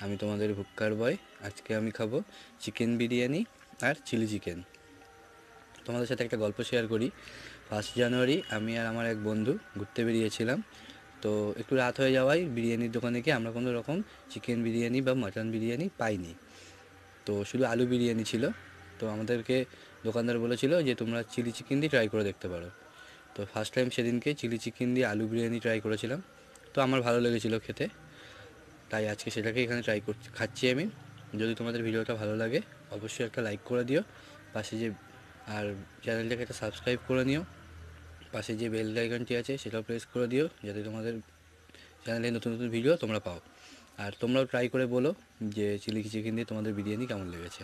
আমি তোমাদের ভুক্কার বয়। আজকে আমি খাব চিকেন বিরিয়ানি আর চিলি চিকেন। তোমাদের সাথে একটা গল্প শেয়ার করি। ফার্স্ট জানুয়ারি আমি আর আমার এক বন্ধু ঘুরতে বেরিয়েছিলাম। তো একটু রাত হয়ে যাওয়ায় বিরিয়ানির দোকানে গিয়ে আমরা কোনো রকম চিকেন বিরিয়ানি বা মাটন বিরিয়ানি পাইনি। তো শুধু আলু বিরিয়ানি ছিল। তো আমাদেরকে দোকানদার বলেছিল যে, তোমরা চিলি চিকেন দিয়ে ট্রাই করে দেখতে পারো। তো ফার্স্ট টাইম সেদিনকে চিলি চিকেন দিয়ে আলু বিরিয়ানি ট্রাই করেছিলাম। তো আমার ভালো লেগেছিলো খেতে। তাই আজকে সেটাকে এখানে ট্রাই করছি। খাচ্ছি আমি। যদি তোমাদের ভিডিওটা ভালো লাগে, অবশ্যই একটা লাইক করে দিও। পাশে যে, আর চ্যানেলটাকে একটা সাবস্ক্রাইব করে নিও। পাশে যে বেল আইকনটি আছে, সেটাও প্রেস করে দিও, যাতে তোমাদের চ্যানেলে নতুন নতুন ভিডিও তোমরা পাও। আর তোমরাও ট্রাই করে বলো যে চিলি চিকেন দিয়ে তোমাদের বিরিয়ানি কেমন লেগেছে।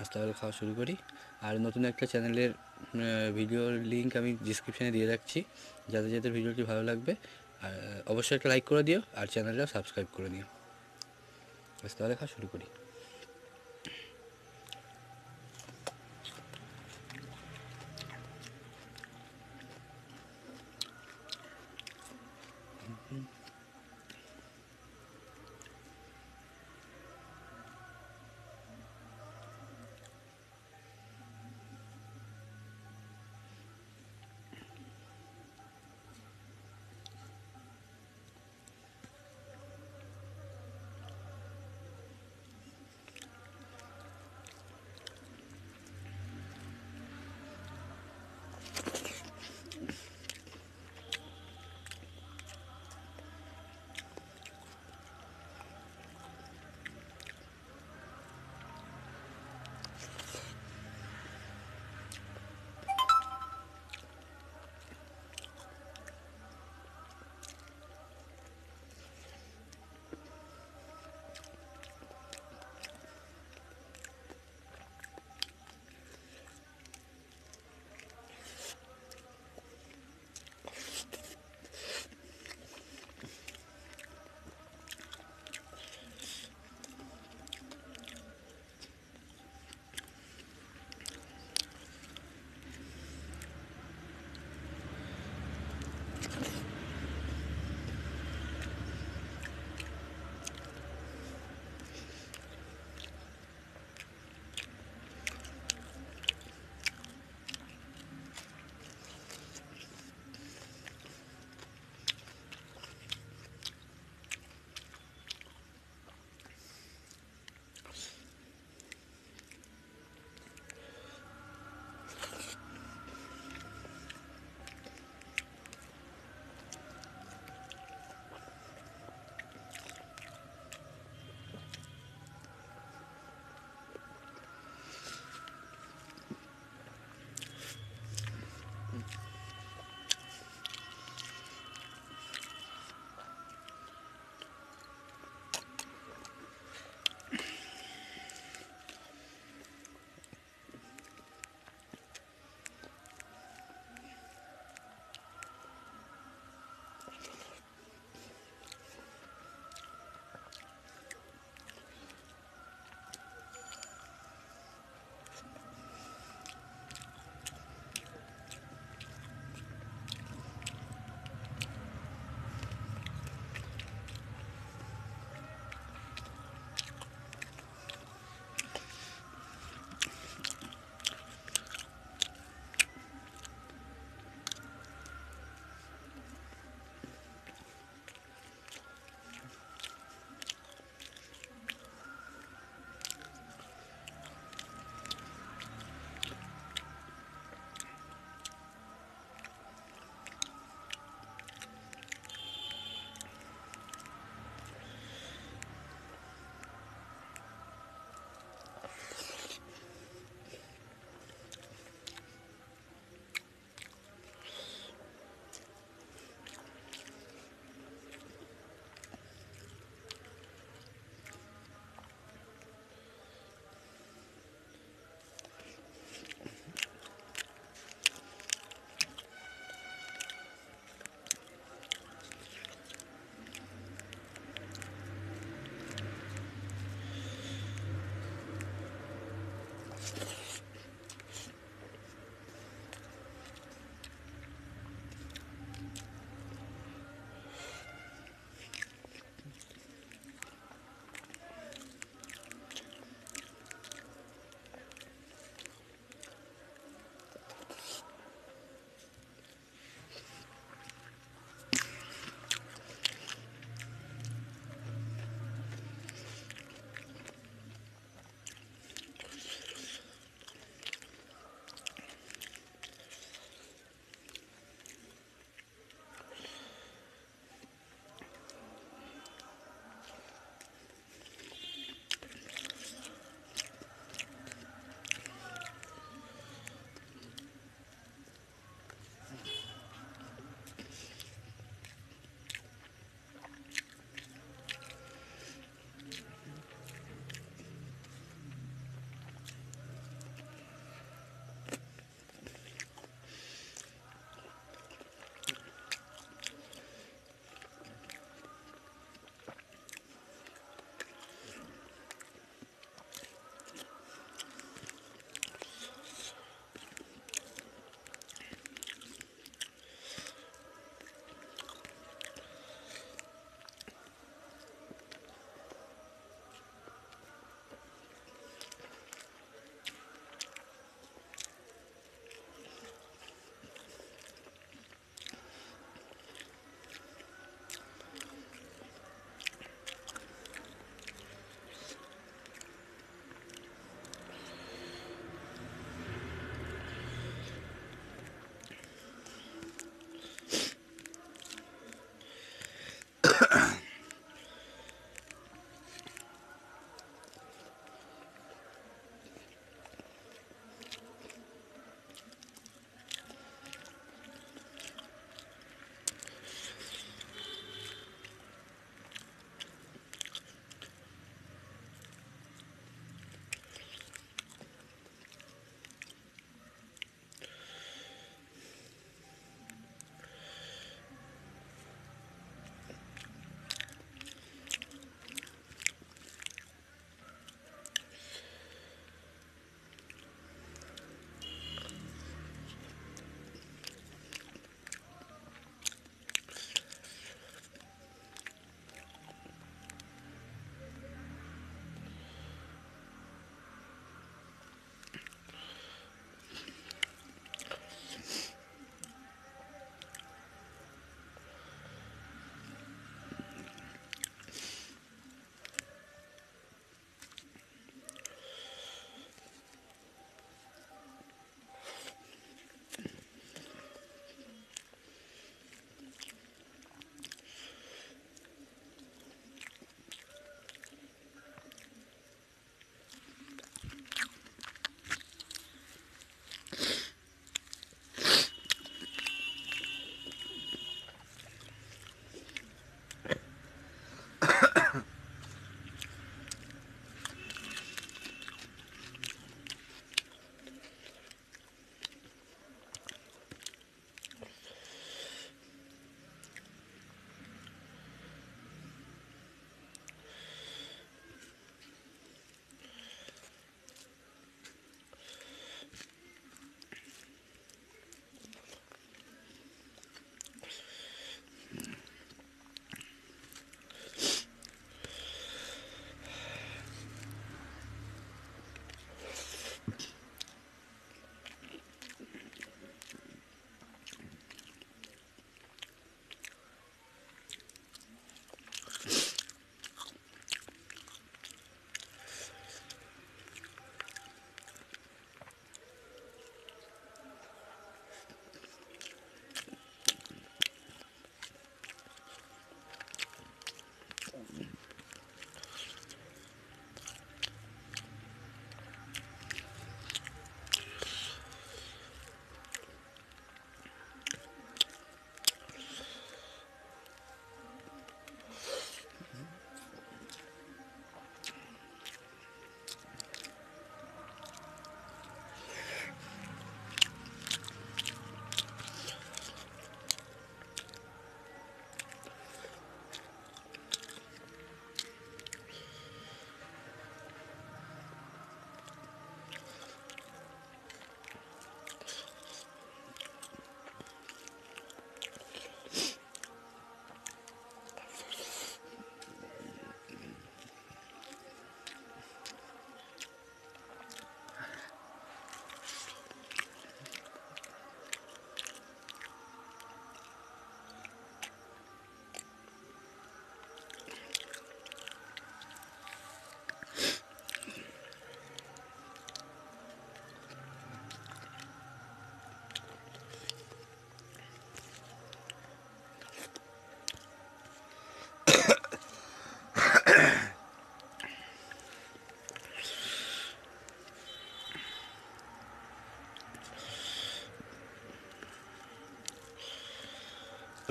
আজ তাহলে খাওয়া শুরু করি। আর নতুন একটা চ্যানেলের ভিডিওর লিঙ্ক আমি ডিসক্রিপশানে দিয়ে রাখছি। যাদের যাদের ভিডিওটি ভালো লাগবে আর অবশ্যই একটা লাইক করে দিও আর চ্যানেলটা সাবস্ক্রাইব করে দিও আজ তাহলে শুরু করি Mm-hmm.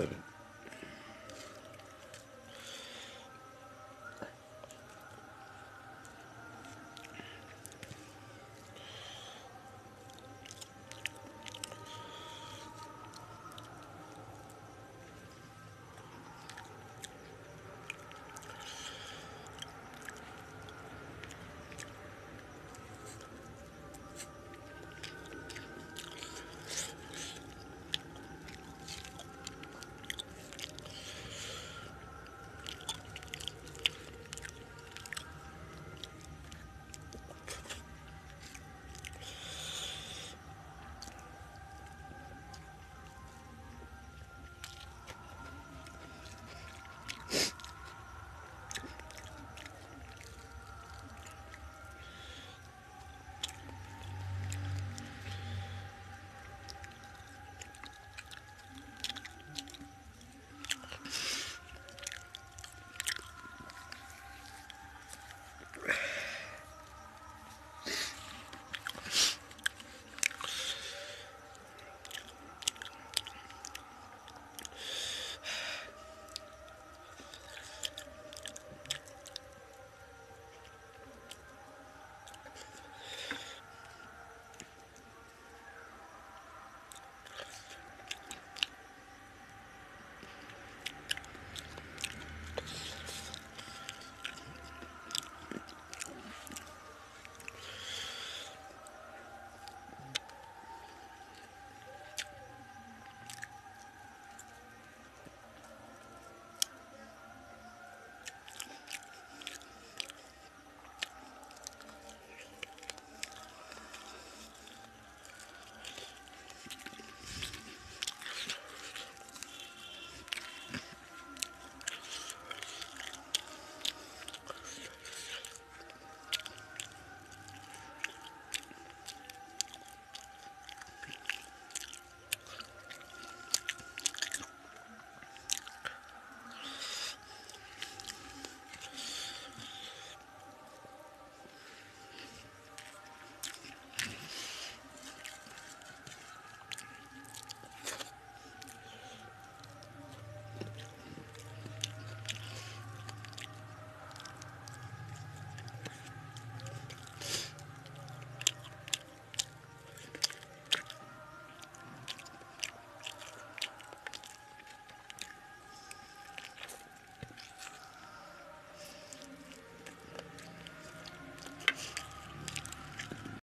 Tabii.